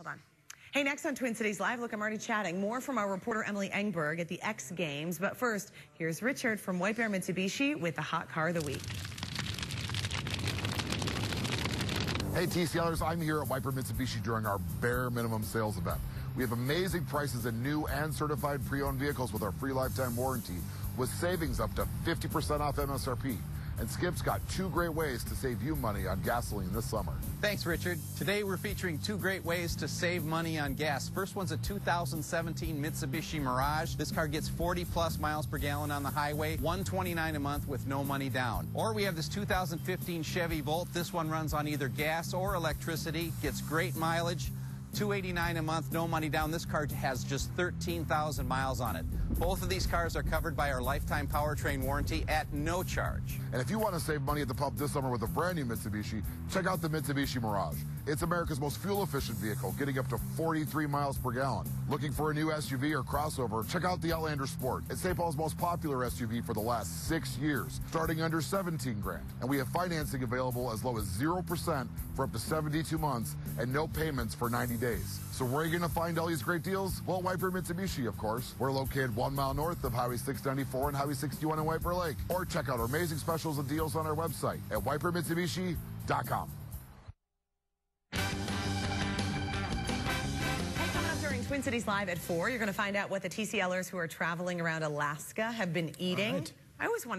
Hold on. Hey, next on Twin Cities Live, look, I'm already chatting. More from our reporter Emily Engberg at the X Games. But first, here's Richard from White Bear Mitsubishi with the hot car of the week. Hey TCLers, I'm here at Bear Mitsubishi during our Bear Minimum sales event. We have amazing prices in new and certified pre-owned vehicles with our free lifetime warranty with savings up to 50% off MSRP. And Skip's got two great ways to save you money on gasoline this summer. Thanks, Richard. Today we're featuring two great ways to save money on gas. First one's a 2017 Mitsubishi Mirage. This car gets 40 plus miles per gallon on the highway, 129 a month with no money down. Or we have this 2015 Chevy Volt. This one runs on either gas or electricity, gets great mileage. 289 a month, no money down. This car has just 13,000 miles on it. Both of these cars are covered by our lifetime powertrain warranty at no charge. And if you want to save money at the pump this summer with a brand new Mitsubishi, check out the Mitsubishi Mirage. It's America's most fuel-efficient vehicle, getting up to 43 miles per gallon. Looking for a new SUV or crossover? Check out the Outlander Sport. It's St. Paul's most popular SUV for the last six years, starting under 17 grand. And we have financing available as low as 0% for up to 72 months and no payments for 90 days. So where are you going to find all these great deals? Well, White Bear Mitsubishi, of course. We're located one mile north of Highway 694 and Highway 61 in White Bear Lake. Or check out our amazing specials and deals on our website at whitebearmitsubishi.com. Coming up during Twin Cities Live at 4, you're going to find out what the TCLers who are traveling around Alaska have been eating. Right. I always want